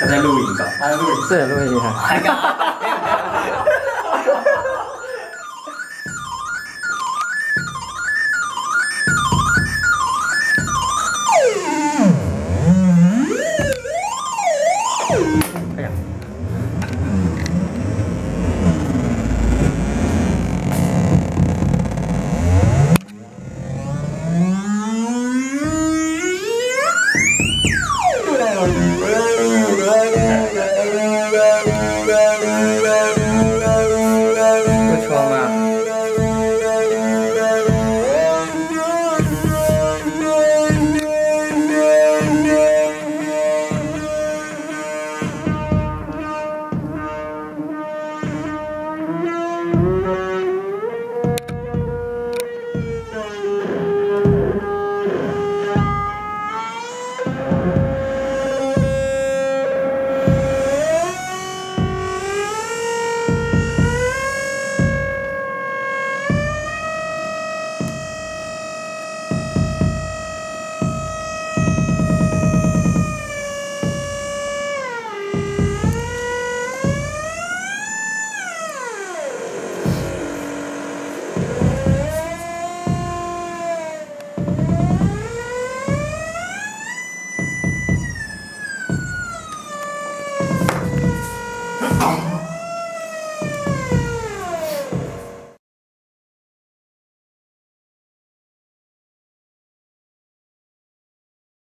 他在录音吧，他在录音，是录音。哎呀！